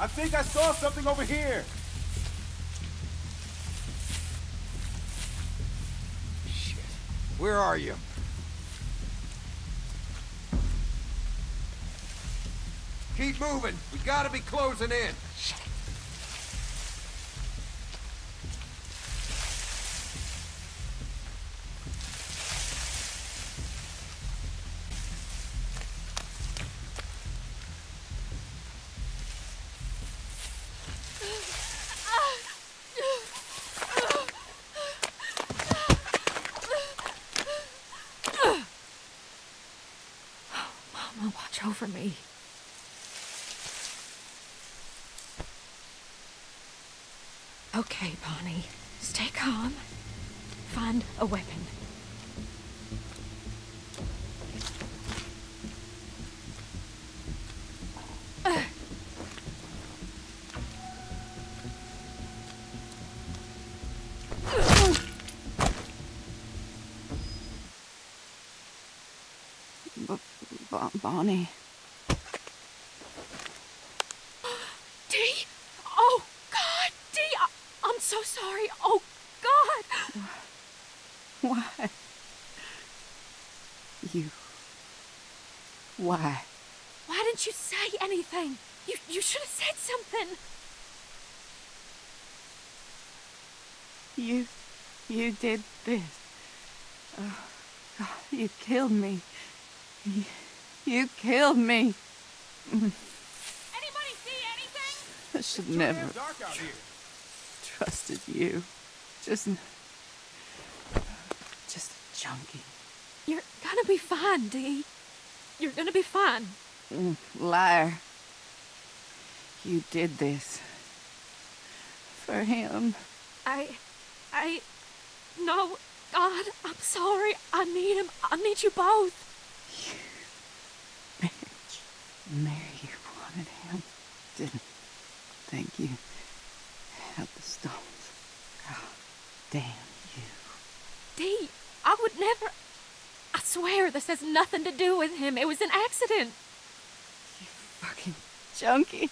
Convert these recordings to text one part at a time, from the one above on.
I think I saw something over here. Shit. Where are you? Keep moving. We gotta be closing in. Mama, watch over me. Okay, Bonnie. Stay calm. Find a weapon. Bon- Bonnie. Dee! Oh, God! Dee! I- I'm so sorry. Oh, God! Why? You. Why? Why didn't you say anything? You, you should have said something. You. You did this. Oh, God, you killed me. You, you killed me. Anybody see anything? I should Too never damn dark out here. trusted you. Just. Just a junkie. You're gonna be fine, Dee. You're gonna be fine. Mm, Liar. You did this. For him. I. I. No, God, I'm sorry. I need him. I need you both. Bitch. Mary, you wanted him. Didn't Thank you had the stones. God damn you. Dee, I would never. I swear this has nothing to do with him. It was an accident. You fucking junkie.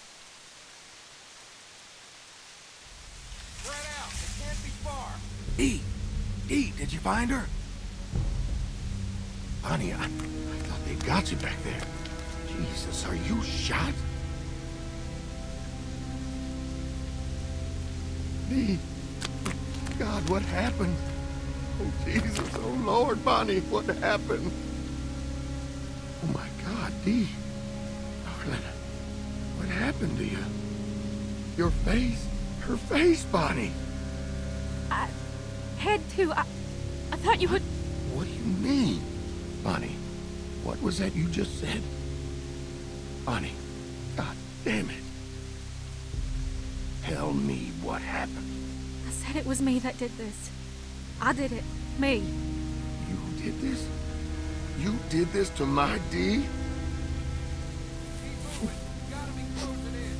Spread out. It can't be far. Dee! Dee, did you find her? Honey, I, I thought they got you back there. Jesus, are you shot? Dee, God, what happened? Oh, Jesus, oh, Lord, Bonnie, what happened? Oh, my God, Dee. Darling, what happened to you? Your face, her face, Bonnie. I had to. I, I thought you would. What do you mean? Bonnie, what was that you just said? Bonnie, God damn it. Tell me what happened. I said it was me that did this. I did it. Me. You did this? You did this to my Dee? Keep moving. We gotta be closing in.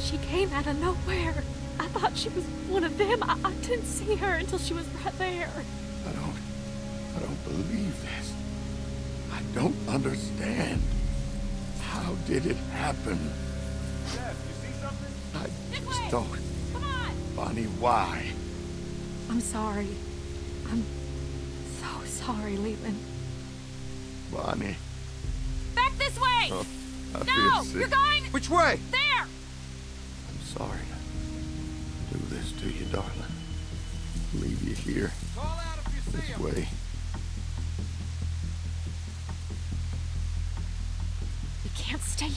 She came out of nowhere. I thought she was one of them. I, I didn't see her until she was right there. I don't... I don't believe this. I don't understand. How did it happen? Jeff, you see something? I This just way. don't... Come on. Bonnie, why? I'm sorry. I'm so sorry, Leland. Bonnie, Back this way. oh, no, you're going Which way? there. I'm sorry to do this to you, darling. Leave you here Call out if you see this him. way.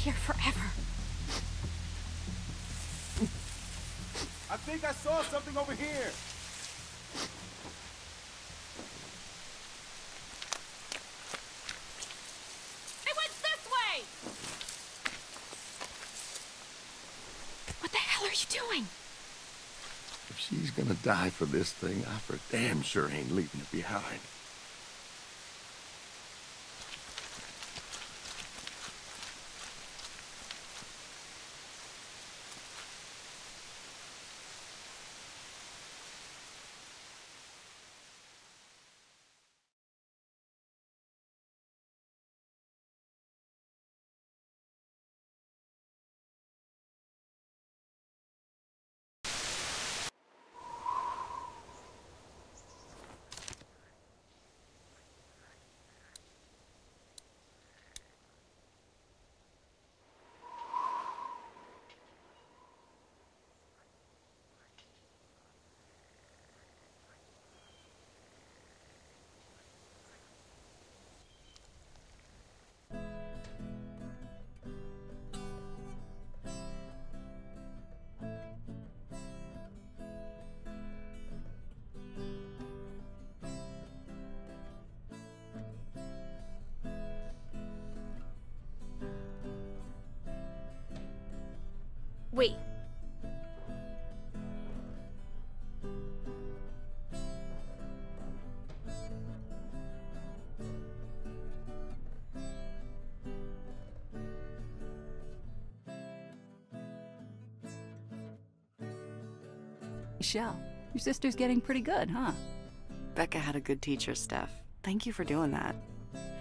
Here forever. I think I saw something over here. It went this way. What the hell are you doing? If she's gonna die for this thing, I for damn sure ain't leaving it behind. Shel, your sister's getting pretty good, huh? Becca had a good teacher, Steph. Thank you for doing that.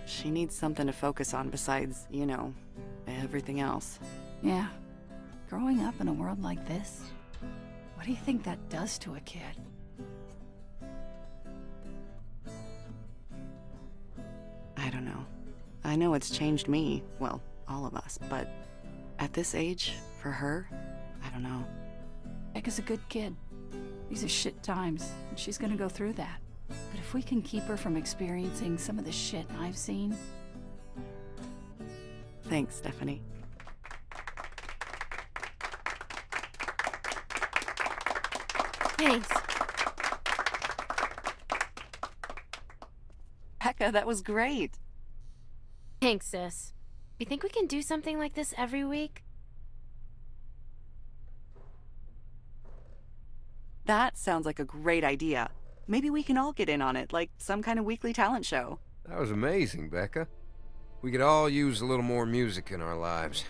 She needs something to focus on besides, you know, everything else. Yeah. Growing up in a world like this, what do you think that does to a kid? I don't know. I know it's changed me, well, all of us, but at this age, for her, I don't know. Becca's a good kid. These are shit times, and she's gonna go through that. But if we can keep her from experiencing some of the shit I've seen, Thanks, Stephanie. Thanks. Becca, that was great. Thanks, sis. You think we can do something like this every week? That sounds like a great idea. Maybe we can all get in on it, like some kind of weekly talent show. That was amazing, Becca. We could all use a little more music in our lives.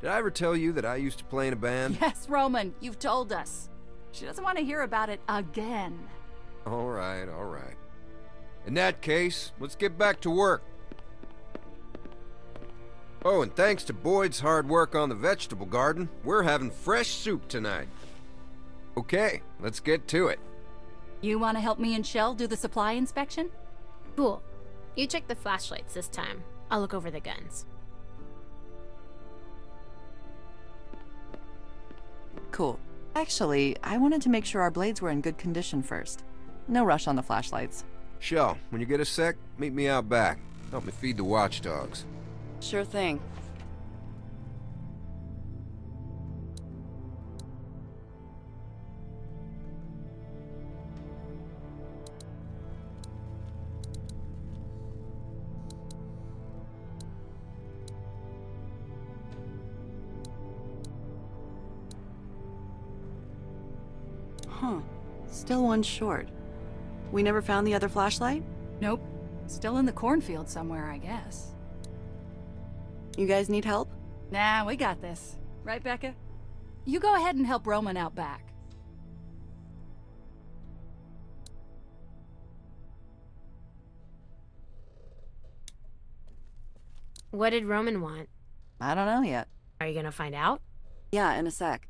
Did I ever tell you that I used to play in a band? yes, Roman, you've told us. She doesn't want to hear about it again. All right, all right. In that case, let's get back to work. Oh, and thanks to Boyd's hard work on the vegetable garden, we're having fresh soup tonight. Okay, let's get to it. You want to help me and Shel do the supply inspection? Cool. You check the flashlights this time. I'll look over the guns. Cool. Actually, I wanted to make sure our blades were in good condition first. No rush on the flashlights. Shel, when you get a sec, meet me out back. Help me feed the watchdogs. Sure thing. Huh. Still one short. We never found the other flashlight? Nope. Still in the cornfield somewhere, I guess. You guys need help? Nah, we got this. Right, Becca? You go ahead and help Roman out back. What did Roman want? I don't know yet. Are you gonna find out? Yeah, in a sec.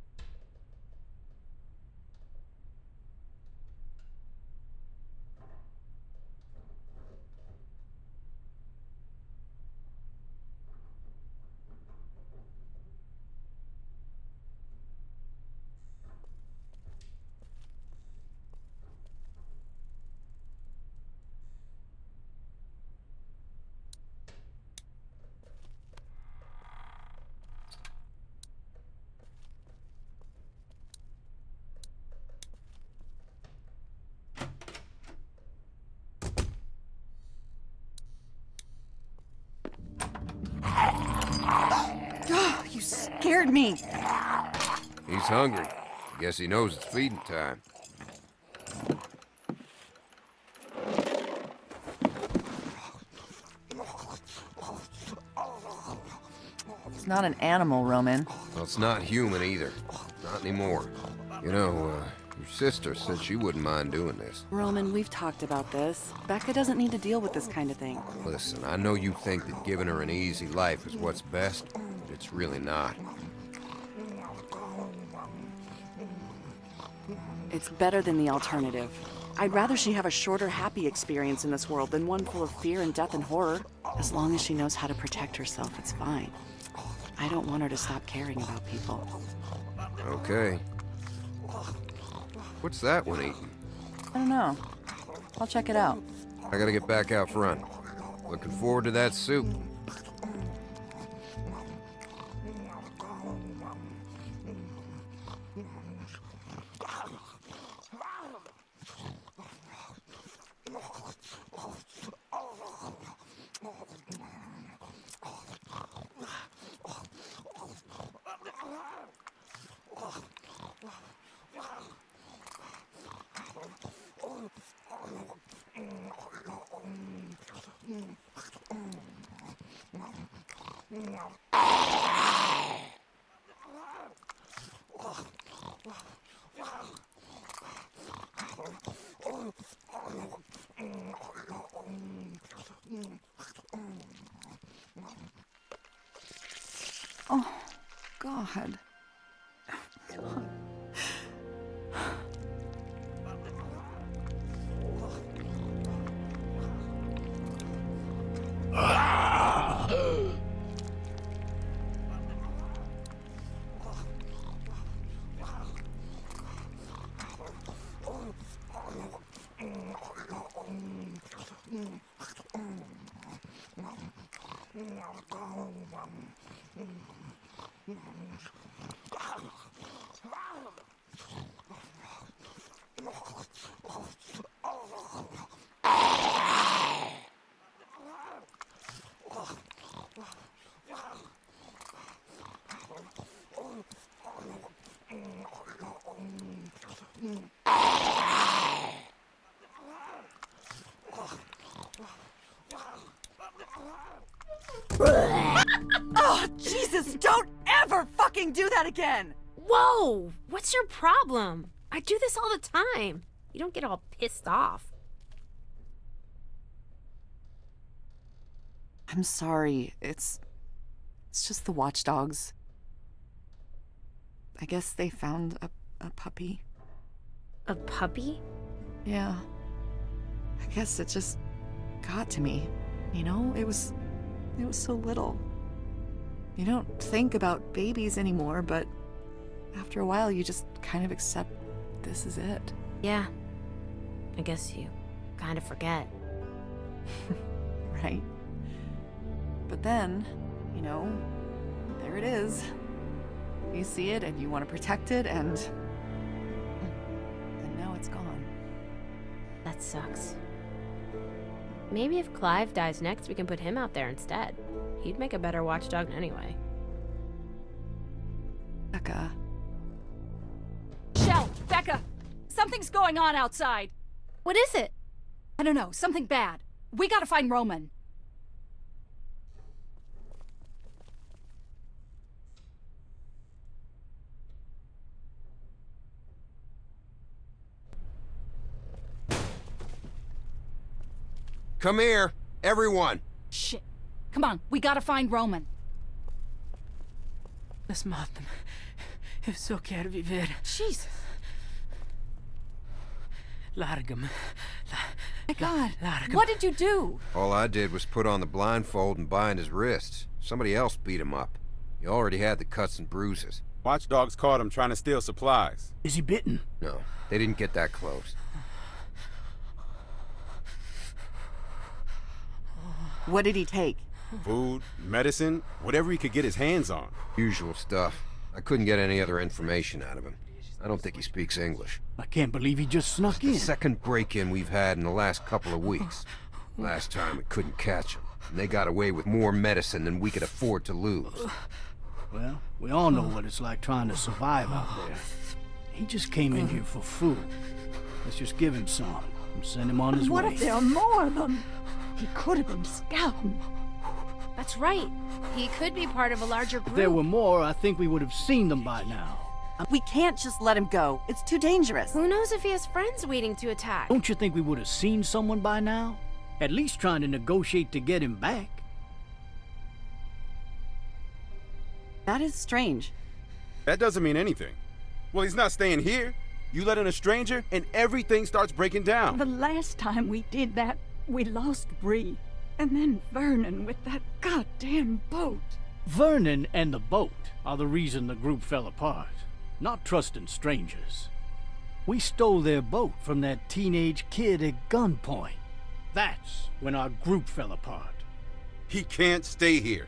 You scared me. He's hungry. Guess he knows it's feeding time. It's not an animal, Roman. Well, it's not human either. Not anymore. You know, uh, your sister said she wouldn't mind doing this. Roman, we've talked about this. Becca doesn't need to deal with this kind of thing. Listen, I know you think that giving her an easy life is what's best, but it's really not. It's better than the alternative. I'd rather she have a shorter, happy experience in this world than one full of fear and death and horror. As long as she knows how to protect herself, it's fine. I don't want her to stop caring about people. Okay. What's that one eating? I don't know. I'll check it out. I gotta get back out front. Looking forward to that soup. Oh, God. Fucking do that again! Whoa! What's your problem? I do this all the time. You don't get all pissed off. I'm sorry. It's. It's just the watchdogs. I guess they found a, a puppy. A puppy? Yeah. I guess it just got to me. You know, it was. It was so little. You don't think about babies anymore, but after a while, you just kind of accept this is it. Yeah. I guess you kind of forget. right? But then, you know, there it is. You see it and you want to protect it, and. And now it's gone. That sucks. Maybe if Clive dies next, we can put him out there instead. He'd make a better watchdog anyway. Becca. Shel, Becca, something's going on outside. What is it? I don't know, something bad. We gotta find Roman. Come here, everyone. Shit. Come on, we gotta find Roman. Lass maten. Eu só quero viver. Jesus. Larga-me. My God, Larga-me. what did you do? All I did was put on the blindfold and bind his wrists. Somebody else beat him up. He already had the cuts and bruises. Watchdogs caught him trying to steal supplies. Is he bitten? No, they didn't get that close. What did he take? Food, medicine, whatever he could get his hands on. Usual stuff. I couldn't get any other information out of him. I don't think he speaks English. I can't believe he just snuck The in. second break-in we've had in the last couple of weeks. Last time we couldn't catch him. And they got away with more medicine than we could afford to lose. Well, we all know what it's like trying to survive out there. He just came in here for food. Let's just give him some and send him on his What way. What if there are more of them? He could have been scouting. That's right. He could be part of a larger If group. there were more, I think we would have seen them by now. We can't just let him go. It's too dangerous. Who knows if he has friends waiting to attack? Don't you think we would have seen someone by now? At least trying to negotiate to get him back. That is strange. That doesn't mean anything. Well, he's not staying here. You let in a stranger, and everything starts breaking down. The last time we did that, we lost Bree. And then Vernon with that goddamn boat. Vernon and the boat are the reason the group fell apart, not trusting strangers. We stole their boat from that teenage kid at gunpoint. That's when our group fell apart. He can't stay here.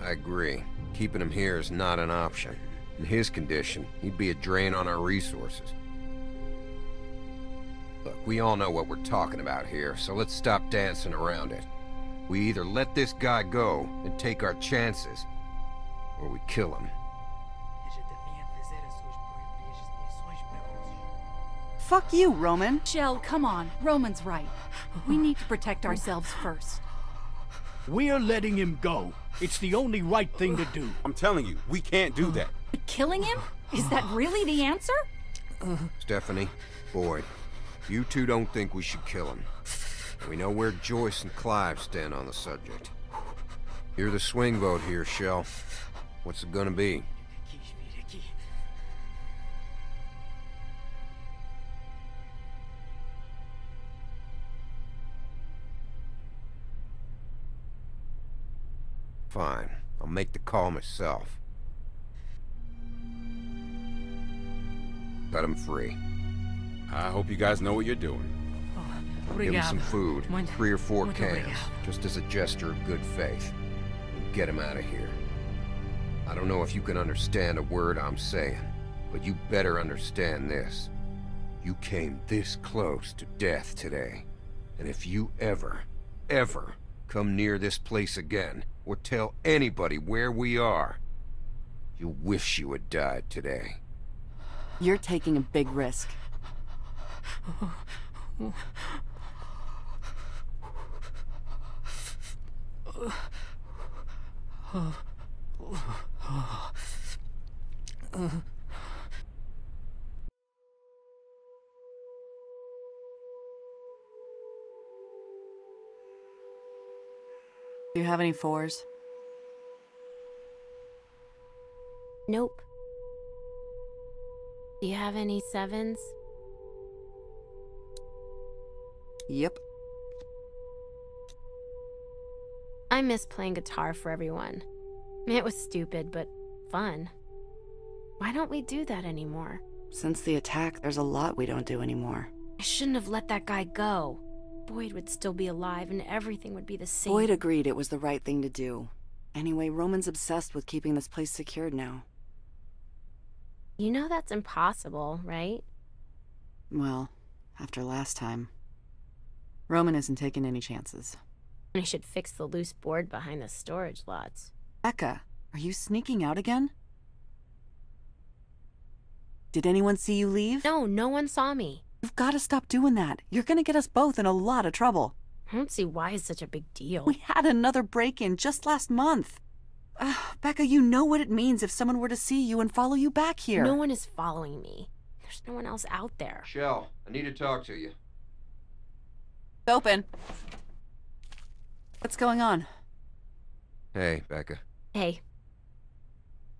I agree. Keeping him here is not an option. In his condition, he'd be a drain on our resources. Look, we all know what we're talking about here, so let's stop dancing around it. We either let this guy go and take our chances, or we kill him. Fuck you, Roman. Shel, come on. Roman's right. We need to protect ourselves first. We're letting him go. It's the only right thing to do. I'm telling you, we can't do that. But killing him? Is that really the answer? Stephanie, Boyd, you two don't think we should kill him. We know where Joyce and Clive stand on the subject. You're the swing vote here, Shel. What's it gonna be? Fine. I'll make the call myself. Set him free. I hope you guys know what you're doing. Give him some food, Muito- three or four muito cans, obrigado. just as a gesture of good faith. And get him out of here. I don't know if you can understand a word I'm saying, but you better understand this. You came this close to death today. And if you ever, ever come near this place again, or tell anybody where we are, you'll wish you had died today. You're taking a big risk. Do you have any fours? Nope. Do you have any sevens? Yep. I miss playing guitar for everyone. It was stupid, but fun. Why don't we do that anymore? Since the attack, there's a lot we don't do anymore. I shouldn't have let that guy go. Boyd would still be alive and everything would be the same. Boyd agreed it was the right thing to do. Anyway, Roman's obsessed with keeping this place secured now. You know that's impossible, right? Well, after last time. Roman isn't taking any chances. I should fix the loose board behind the storage lots. Becca, are you sneaking out again? Did anyone see you leave? No, no one saw me. You've got to stop doing that. You're gonna get us both in a lot of trouble. I don't see why it's such a big deal. We had another break in just last month. Uh, Becca, you know what it means if someone were to see you and follow you back here. No one is following me. There's no one else out there. Shell, I need to talk to you. Open. What's going on? Hey, Becca. Hey,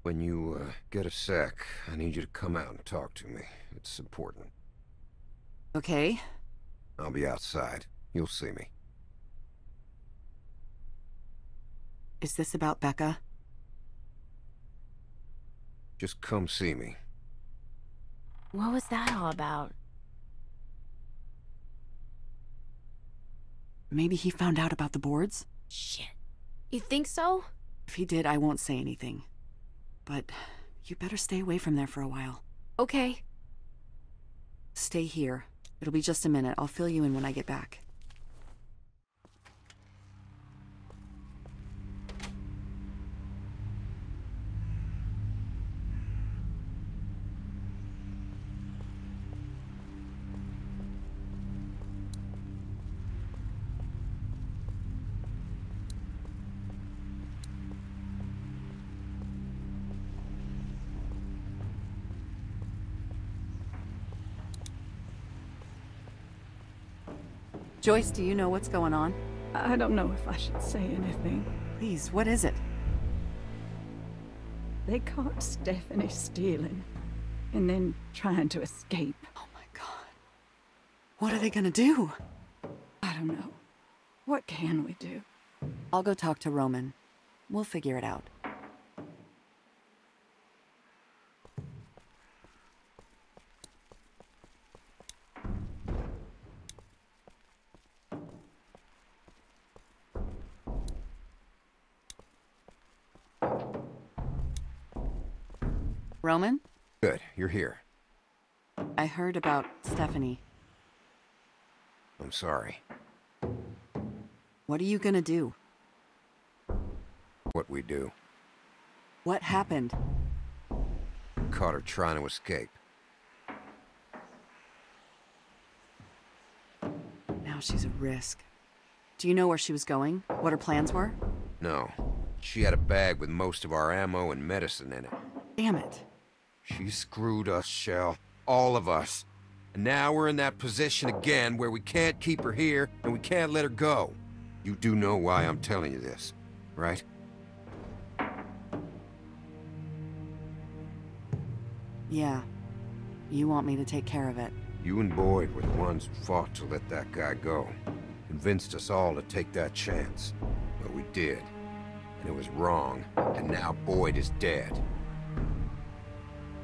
When you uh, get a sec, I need you to come out and talk to me. It's important. Okay. I'll be outside. You'll see me. Is this about Becca? Just come see me. what was that all about? Maybe he found out about the boards? Shit. You think so? If he did, I won't say anything. But you better stay away from there for a while. Okay. Stay here. It'll be just a minute. I'll fill you in when I get back. Joyce, do you know what's going on? I don't know if I should say anything. Please, what is it? They caught Stephanie stealing and then trying to escape. Oh my god. What are they gonna do? I don't know. What can we do? I'll go talk to Roman. We'll figure it out. Roman, Good, you're here. I heard about Stephanie. I'm sorry. What are you gonna do? What we do. What happened? Caught her trying to escape. Now she's a risk. Do you know where she was going? What her plans were? No. She had a bag with most of our ammo and medicine in it. Damn it. She screwed us, Shel. All of us. And now we're in that position again where we can't keep her here and we can't let her go. You do know why I'm telling you this, right? Yeah. You want me to take care of it. You and Boyd were the ones who fought to let that guy go. Convinced us all to take that chance. But we did. And it was wrong. And now Boyd is dead.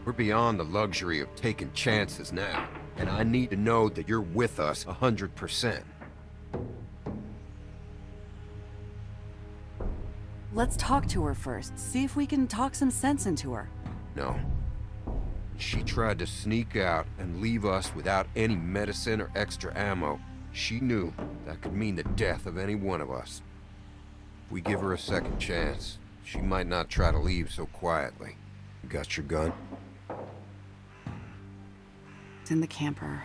We're beyond the luxury of taking chances now. And I need to know that you're with us a hundred percent. Let's talk to her first. See if we can talk some sense into her. No. She tried to sneak out and leave us without any medicine or extra ammo. She knew that could mean the death of any one of us. If we give her a second chance, she might not try to leave so quietly. You got your gun? It's in the camper.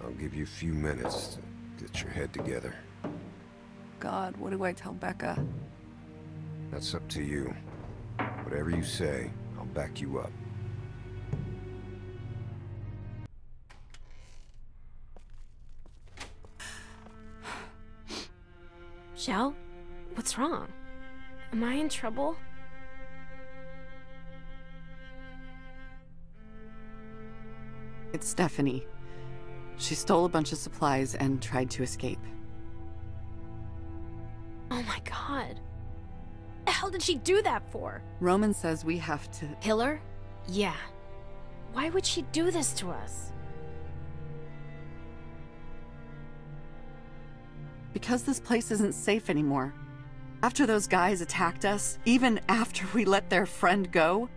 I'll give you a few minutes to get your head together. God, what do I tell Becca? That's up to you. Whatever you say, I'll back you up. Shel? What's wrong? Am I in trouble? It's Stephanie. She stole a bunch of supplies and tried to escape. Oh my god. The hell did she do that for? Roman says we have to. Kill her? Yeah. Why would she do this to us? Because this place isn't safe anymore. After those guys attacked us, even after we let their friend go,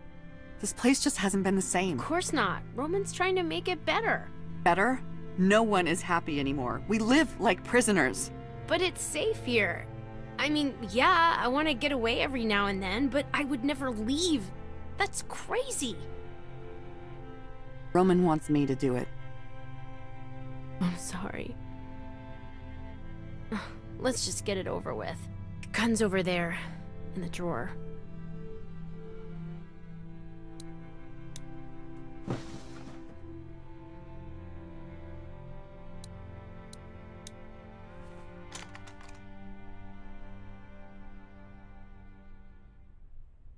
this place just hasn't been the same. Of course not. Roman's trying to make it better. Better? No one is happy anymore. We live like prisoners. But it's safe here. I mean, yeah, I want to get away every now and then, but I would never leave. That's crazy. Roman wants me to do it. I'm sorry. Let's just get it over with. Gun's over there, in the drawer.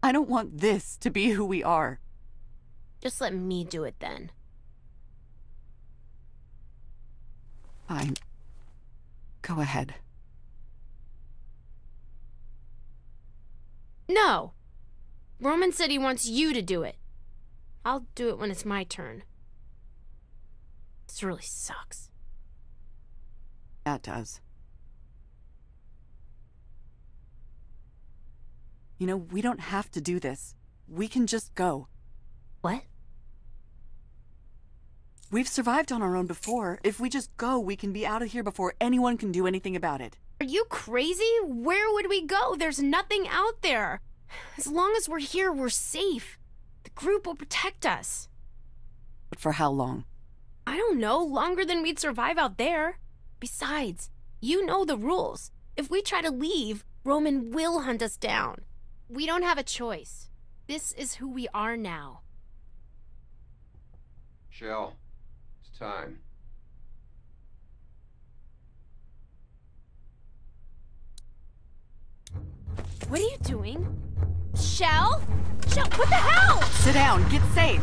I don't want this to be who we are. Just let me do it then. Fine. Go ahead. No! Roman said he wants you to do it. I'll do it when it's my turn. This really sucks. That does. You know, we don't have to do this. We can just go. What? We've survived on our own before. If we just go, we can be out of here before anyone can do anything about it. Are you crazy? Where would we go? There's nothing out there. As long as we're here, we're safe. The group will protect us. But for how long? I don't know, longer than we'd survive out there. Besides, you know the rules. If we try to leave, Roman will hunt us down. We don't have a choice. This is who we are now. Shel, it's time. What are you doing? Shel? Shel, what the hell? Sit down, get safe.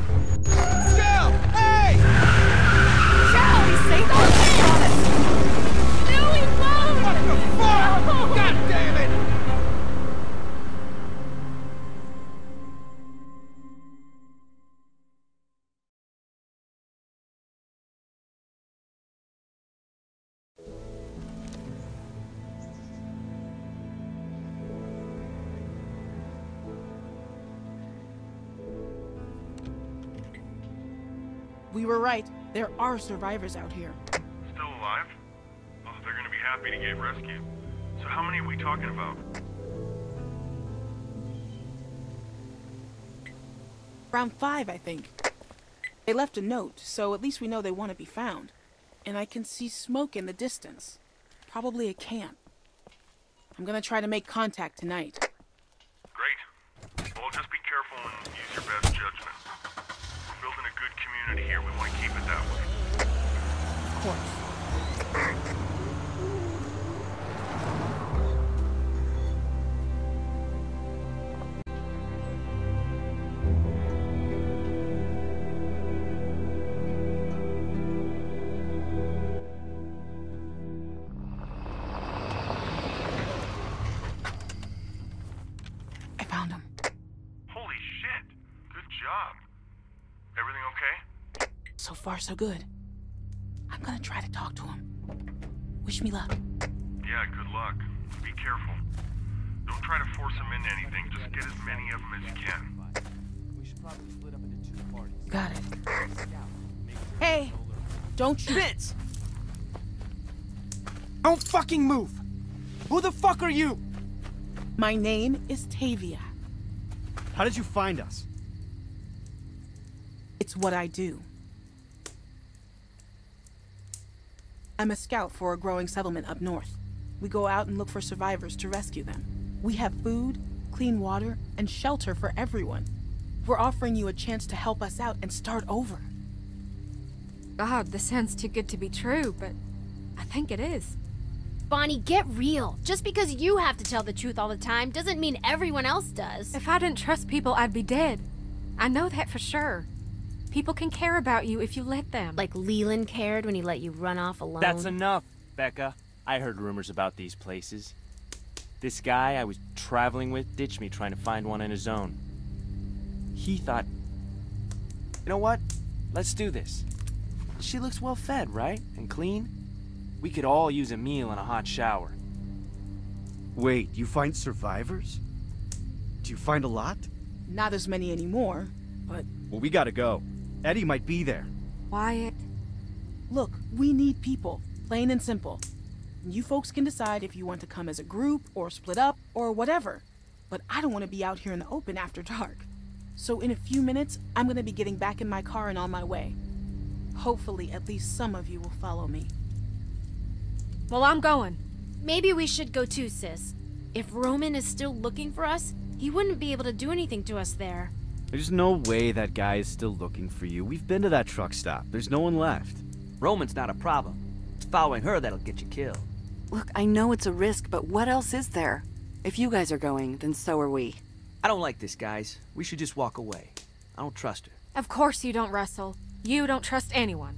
Shel! Hey! Shel! Be safe on us. No, he won't! What the fuck? God damn it! Right. There are survivors out here. Still alive? Oh, they're gonna be happy to get rescued. So how many are we talking about? Around five, I think. They left a note, so at least we know they want to be found. And I can see smoke in the distance. Probably a camp. I'm gonna try to make contact tonight. So good. I'm gonna try to talk to him. Wish me luck. Yeah, good luck. Be careful. Don't try to force him into anything. Just get as many of them as you can. We should probably split up into two parties. Got it. Hey! Don't you- Vince! Don't fucking move! Who the fuck are you? My name is Tavia. How did you find us? It's what I do. I'm a scout for a growing settlement up north. We go out and look for survivors to rescue them. We have food, clean water, and shelter for everyone. We're offering you a chance to help us out and start over. God, this sounds too good to be true, but I think it is. Bonnie, get real. Just because you have to tell the truth all the time doesn't mean everyone else does. If I didn't trust people, I'd be dead. I know that for sure. People can care about you if you let them. Like Leland cared when he let you run off alone. That's enough, Becca. I heard rumors about these places. This guy I was traveling with ditched me trying to find one in his own. He thought, you know what? Let's do this. She looks well fed, right? And clean? We could all use a meal and a hot shower. Wait, you find survivors? Do you find a lot? Not as many anymore, but Well, we gotta go. Eddie might be there. Wyatt. look, we need people, plain and simple. You folks can decide if you want to come as a group or split up or whatever. But I don't want to be out here in the open after dark. So in a few minutes, I'm going to be getting back in my car and on my way. Hopefully, at least some of you will follow me. Well, I'm going. Maybe we should go too, sis. If Roman is still looking for us, he wouldn't be able to do anything to us there. There's no way that guy is still looking for you. We've been to that truck stop. There's no one left. Roman's not a problem. It's following her that'll get you killed. Look, I know it's a risk, but what else is there? If you guys are going, then so are we. I don't like this, guys. We should just walk away. I don't trust her. Of course you don't, Russell. You don't trust anyone.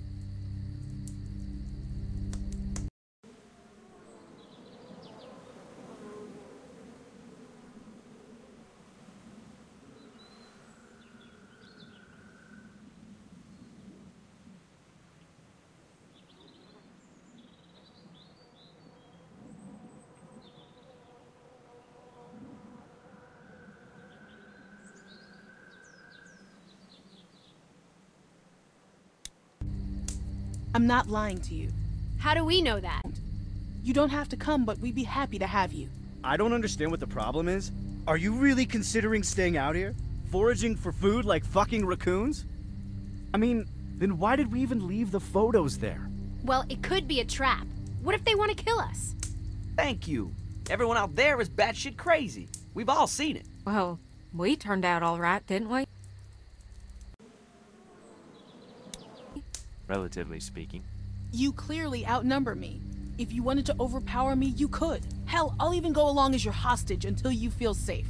I'm not lying to you. How do we know that? You don't have to come, but we'd be happy to have you. I don't understand what the problem is. Are you really considering staying out here? Foraging for food like fucking raccoons? I mean, then why did we even leave the photos there? Well, it could be a trap. What if they want to kill us? Thank you. Everyone out there is batshit crazy. We've all seen it. Well, we turned out all right, didn't we? Relatively speaking. You clearly outnumber me. If you wanted to overpower me, you could. Hell, I'll even go along as your hostage until you feel safe.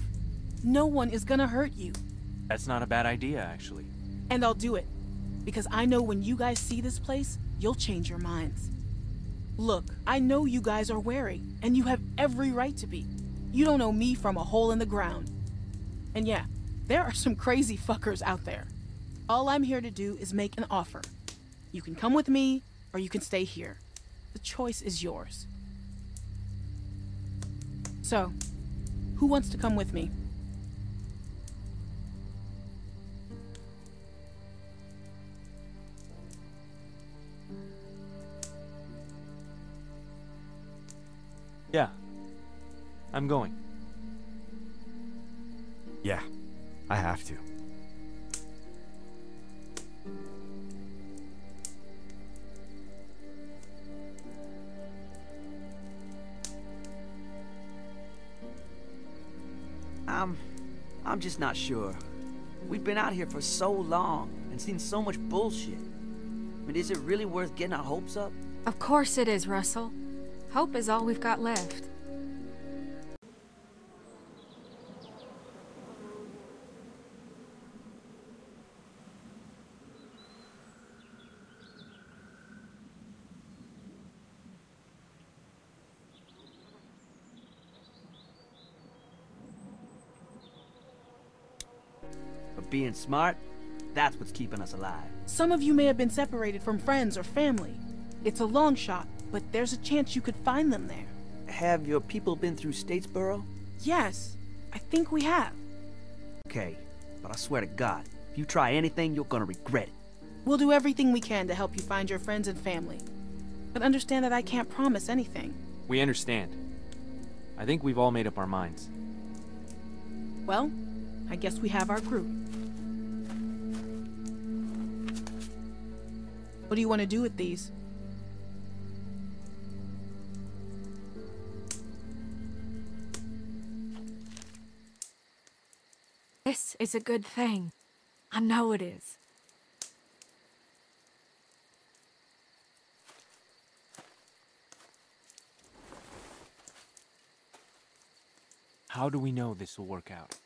No one is gonna hurt you. That's not a bad idea, actually. And I'll do it. Because I know when you guys see this place, you'll change your minds. Look, I know you guys are wary, and you have every right to be. You don't know me from a hole in the ground. And yeah, there are some crazy fuckers out there. All I'm here to do is make an offer. You can come with me, or you can stay here. The choice is yours. So, who wants to come with me? Yeah. I'm going. Yeah, I have to. I'm just not sure. We've been out here for so long and seen so much bullshit. I mean, is it really worth getting our hopes up? Of course it is, Russell. Hope is all we've got left. But being smart, That's what's keeping us alive. Some of you may have been separated from friends or family. It's a long shot, but there's a chance you could find them there. Have your people been through Statesboro? Yes, I think we have. Okay, but I swear to God, if you try anything, you're gonna regret it. We'll do everything we can to help you find your friends and family. But understand that I can't promise anything. We understand. I think we've all made up our minds. Well, I guess we have our group. What do you want to do with these? This is a good thing. I know it is. How do we know this will work out?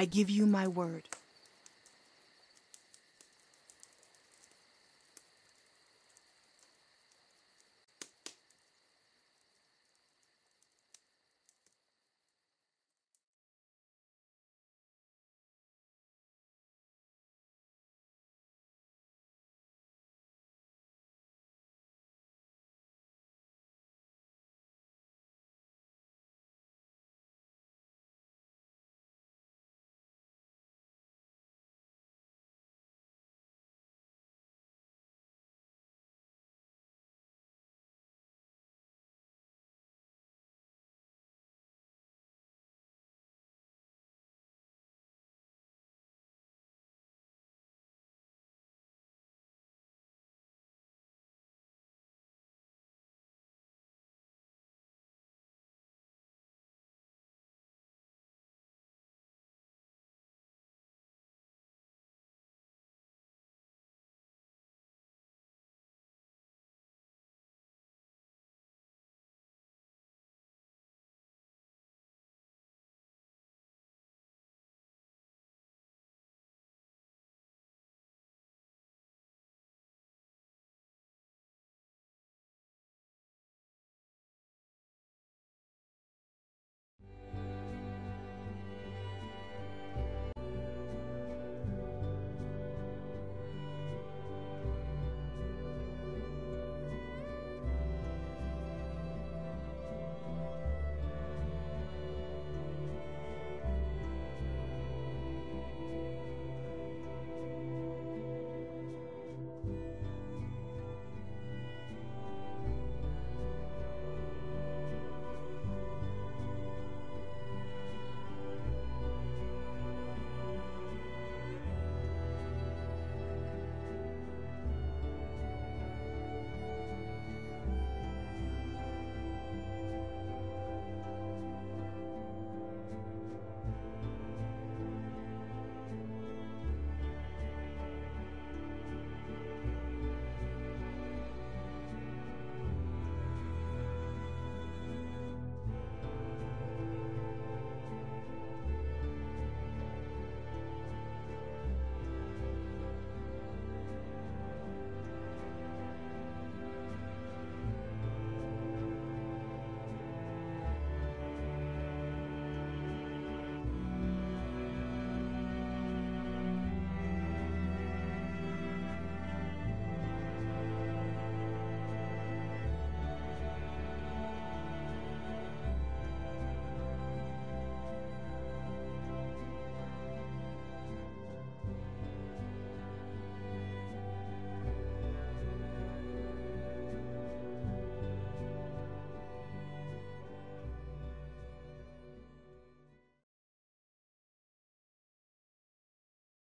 I give you my word.